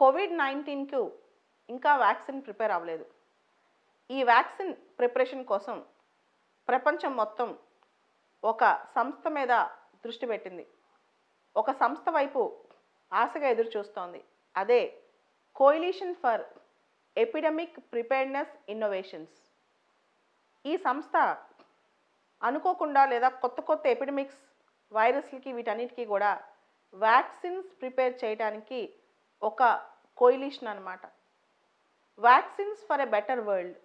Covid నైన్టీన్కు ఇంకా vaccine prepare అవ్వలేదు. ఈ వ్యాక్సిన్ ప్రిపరేషన్ కోసం ప్రపంచం మొత్తం ఒక సంస్థ మీద దృష్టి పెట్టింది. ఒక సంస్థ వైపు ఆశగా ఎదురు చూస్తోంది అదే Coalition for Epidemic Preparedness Innovations. ఈ సంస్థ అనుకోకుండా లేదా కొత్త కొత్త ఎపిడమిక్స్ వైరస్లకి వీటన్నిటికీ కూడా వ్యాక్సిన్స్ ప్రిపేర్ చేయడానికి ఒక కోయిలిషన్ అనమాట vaccines for a better world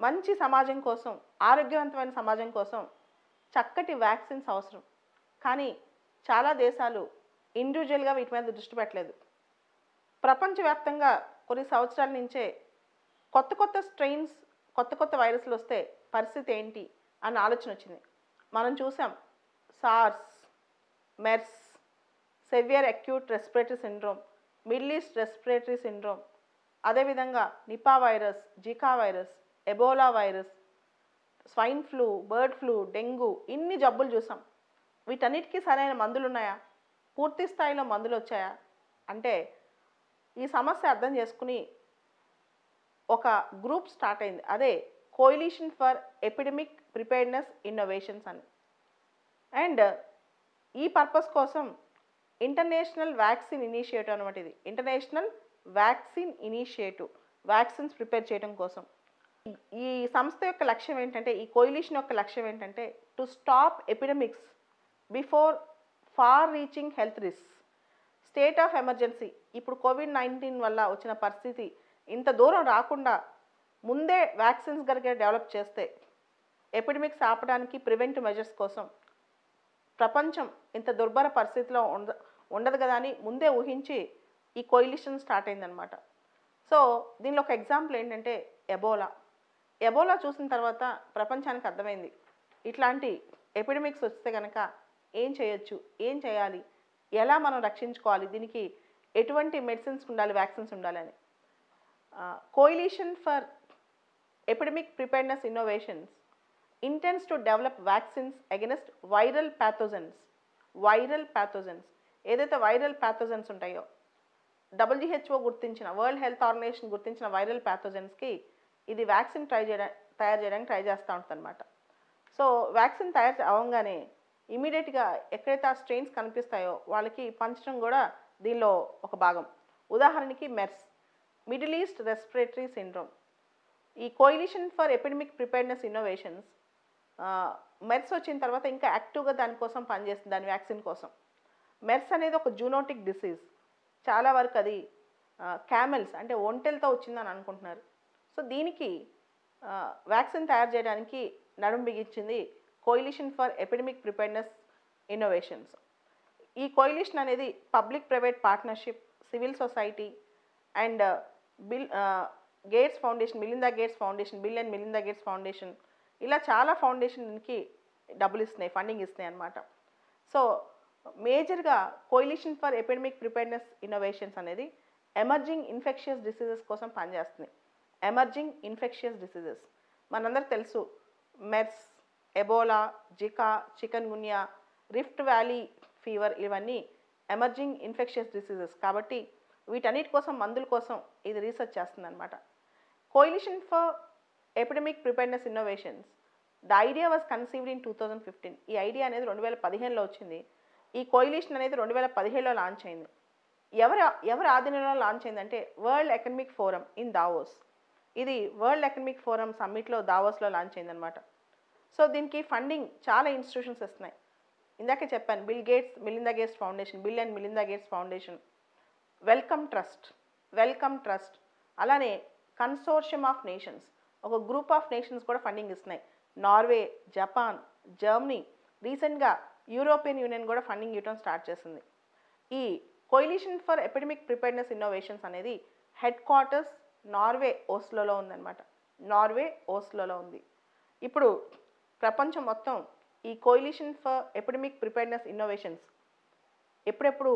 మంచి సమాజం కోసం ఆరోగ్యవంతమైన సమాజం కోసం చక్కటి వ్యాక్సిన్స్ అవసరం. కానీ చాలా దేశాలు ఇండివిజువల్గా వీటి మీద దృష్టి పెట్టలేదు. ప్రపంచవ్యాప్తంగా కొన్ని సంవత్సరాల నుంచే కొత్త కొత్త స్ట్రెయిన్స్ కొత్త కొత్త వైరస్లు వస్తే పరిస్థితి ఏంటి అన్న ఆలోచన వచ్చింది. మనం చూసాం SARS MERS severe acute respiratory syndrome Middle East respiratory syndrome అదేవిధంగా Nipah virus Zika virus Ebola virus swine flu bird flu dengue ఇన్ని జబ్బులు చూసాం. వీటన్నిటికీ సరైన మందులు ఉన్నాయా? పూర్తి స్థాయిలో మందులు వచ్చాయా? అంటే ఈ సమస్య అర్థం చేసుకుని ఒక గ్రూప్ స్టార్ట్ అయింది. అదే Coalition for Epidemic Preparedness Innovations అని. అండ్ ఈ పర్పస్ కోసం ఇంటర్నేషనల్ వ్యాక్సిన్ ఇనిషియేటివ్ అనమాట ఇది. International Vaccine Initiative vaccines prepare చేయడం కోసం. ఈ సంస్థ యొక్క లక్ష్యం ఏంటంటే ఈ కోయిలిషన్ యొక్క లక్ష్యం ఏంటంటే to stop epidemics before far reaching health risk state of emergency ఇప్పుడు కోవిడ్ నైన్టీన్ వల్ల వచ్చిన పరిస్థితి ఇంత దూరం రాకుండా ముందే వ్యాక్సిన్స్ కనుక డెవలప్ చేస్తే ఎపిడమిక్స్ ఆపడానికి ప్రివెంటివ్ మెజర్స్ కోసం ప్రపంచం ఇంత దుర్భర పరిస్థితిలో ఉండ ఉండదు కదా అని ముందే ఊహించి ఈ కోయిలిషన్ స్టార్ట్ అయిందనమాట సో దీనిలో ఒక ఎగ్జాంపుల్ ఏంటంటే ఎబోలా ఎబోలా చూసిన తర్వాత ప్రపంచానికి అర్థమైంది. ఇట్లాంటి ఎపిడమిక్స్ వస్తే కనుక ఏం చేయొచ్చు? ఏం చేయాలి? ఎలా మనం రక్షించుకోవాలి? దీనికి ఎటువంటి మెడిసిన్స్ ఉండాలి? వ్యాక్సిన్స్ ఉండాలని Coalition for Epidemic Preparedness Innovations intends to develop vaccines against viral pathogens viral pathogens ఏదైతే వైరల్ ప్యాథోజన్స్ ఉంటాయో డబ్ల్యూహెచ్ఓ గుర్తించిన వరల్డ్ హెల్త్ ఆర్గనైజేషన్ గుర్తించిన వైరల్ ప్యాథోజన్స్కి ఇది వ్యాక్సిన్ ట్రై చేయడం తయారు చేయడానికి ట్రై చేస్తూ ఉంటుంది అనమాట సో వ్యాక్సిన్ తయారు అవ్వగానే ఇమీడియట్గా ఎక్కడైతే ఆ స్ట్రెయిన్స్ కనిపిస్తాయో వాళ్ళకి పంచడం కూడా దీనిలో ఒక భాగం. ఉదాహరణకి MERS Middle East respiratory syndrome ఈ Coalition for Epidemic Preparedness Innovations MERS వచ్చిన తర్వాత ఇంకా యాక్టివ్గా దానికోసం పనిచేస్తుంది దాని వ్యాక్సిన్ కోసం. మెర్స్ అనేది ఒక జూనోటిక్ డిసీజ్. చాలా వరకు అది క్యామెల్స్ అంటే ఒంటెలతో వచ్చిందని అనుకుంటున్నారు. సో దీనికి వ్యాక్సిన్ తయారు చేయడానికి నడుం బిగించింది Coalition for Epidemic Preparedness Innovations. ఈ కోయిలిషన్ అనేది public private partnership civil society and Bill Gates Foundation Melinda Gates Foundation Bill and Melinda Gates Foundation ఇలా చాలా ఫౌండేషన్కి డబ్బులు ఇస్తున్నాయి ఫండింగ్ ఇస్తున్నాయి అన్నమాట. సో మేజర్గా Coalition for Epidemic Preparedness Innovations అనేది ఎమర్జింగ్ ఇన్ఫెక్షియస్ డిసీజెస్ కోసం పనిచేస్తుంది. Emerging infectious diseases. మనందరికి తెలుసు MERS Ebola Zika chikungunya Rift Valley fever ఇవన్నీ ఎమర్జింగ్ ఇన్ఫెక్షియస్ డిసీజెస్ కాబట్టి వీటన్నిటి కోసం మందుల కోసం ఇది రీసెర్చ్ చేస్తుంది అనమాట Coalition for Epidemic Preparedness Innovations the idea was conceived in two thousand fifteen. ఈ ఐడియా అనేది రెండు వేల పదిహేనులో వచ్చింది. ఈ కోయిలిషన్ అనేది రెండు వేల పదిహేడులో లాంచ్ అయింది. ఎవరు ఎవరి ఆధీనంలో లాంచ్ అయిందంటే World Economic Forum in Davos ఇది వరల్డ్ ఎకనమిక్ ఫోరం సమ్మిట్లో దావోస్లో లాంచ్ అయిందనమాట సో దీనికి ఫండింగ్ చాలా ఇన్స్టిట్యూషన్స్ ఇస్తున్నాయి ఇందాకే చెప్పాను Bill Gates Melinda Gates foundation Bill and Melinda Gates foundation welcome trust welcome trust అలానే కన్సోర్షియం ఆఫ్ నేషన్స్ ఒక గ్రూప్ ఆఫ్ నేషన్స్ కూడా ఫండింగ్ ఇస్తున్నాయి. నార్వే జపాన్ జర్మనీ రీసెంట్గా యూరోపియన్ యూనియన్ కూడా ఫండింగ్ ఇవ్వడం స్టార్ట్ చేసింది. ఈ coalition for epidemic preparedness innovations అనేది హెడ్ క్వార్టర్స్ నార్వే ఓస్లోలో ఉందన్నమాట. నార్వే ఓస్లోలో ఉంది. ఇప్పుడు ప్రపంచం మొత్తం ఈ Coalition for Epidemic Preparedness Innovations ఎప్పుడెప్పుడు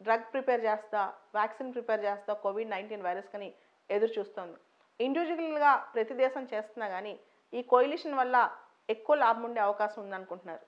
డ్రగ్ ప్రిపేర్ చేస్తా వ్యాక్సిన్ ప్రిపేర్ చేస్తా కోవిడ్ నైన్టీన్ వైరస్ కని ఎదురు చూస్తోంది ఇండివిజువల్గా ప్రతి దేశం చేస్తున్నా కానీ ఈ కోయిలిషన్ వల్ల ఎక్కువ లాభం ఉండే అవకాశం ఉందనుకుంటున్నారు.